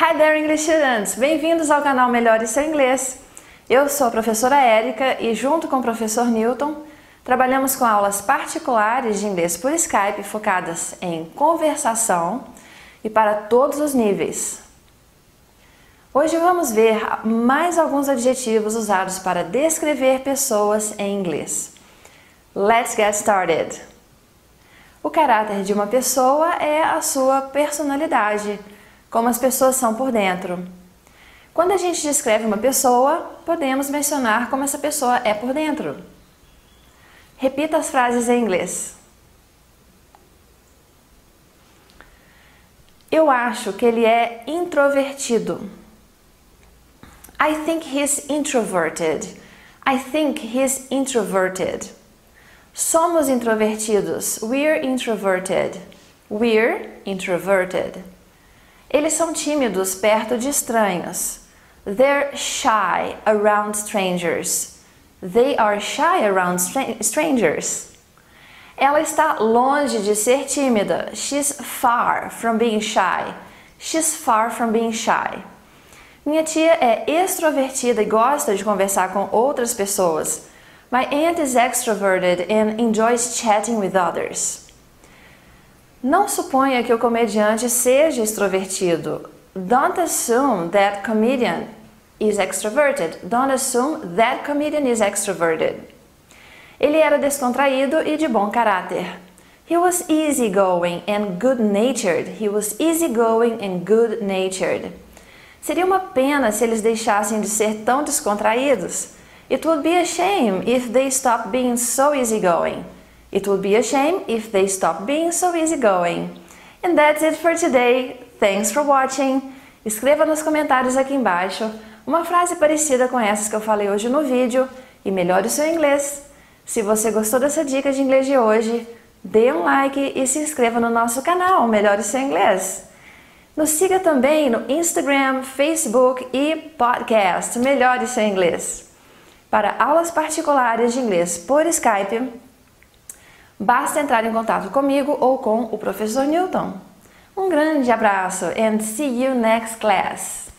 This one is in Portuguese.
Hi there English students! Bem-vindos ao canal Melhore Seu Inglês. Eu sou a professora Érica e junto com o professor Newton trabalhamos com aulas particulares de inglês por Skype focadas em conversação e para todos os níveis. Hoje vamos ver mais alguns adjetivos usados para descrever pessoas em inglês. Let's get started! O caráter de uma pessoa é a sua personalidade, como as pessoas são por dentro. Quando a gente descreve uma pessoa, podemos mencionar como essa pessoa é por dentro. Repita as frases em inglês. Eu acho que ele é introvertido. I think he's introverted. I think he's introverted. Somos introvertidos. We're introverted. We're introverted. Eles são tímidos perto de estranhos. They're shy around strangers. They are shy around strangers. Ela está longe de ser tímida. She's far from being shy. She's far from being shy. Minha tia é extrovertida e gosta de conversar com outras pessoas. My aunt is extroverted and enjoys chatting with others. Não suponha que o comediante seja extrovertido. Don't assume that comedian is extroverted. Don't assume that comedian is extroverted. Ele era descontraído e de bom caráter. He was easygoing and good-natured. He was easygoing and good-natured. Seria uma pena se eles deixassem de ser tão descontraídos. It would be a shame if they stopped being so easygoing. It would be a shame if they stopped being so easygoing. And that's it for today. Thanks for watching. Escreva nos comentários aqui embaixo uma frase parecida com essas que eu falei hoje no vídeo e melhore o seu inglês. Se você gostou dessa dica de inglês de hoje, dê um like e se inscreva no nosso canal Melhore seu inglês. Nos siga também no Instagram, Facebook e podcast Melhore seu inglês. Para aulas particulares de inglês por Skype, basta entrar em contato comigo ou com o professor Newton. Um grande abraço and see you next class!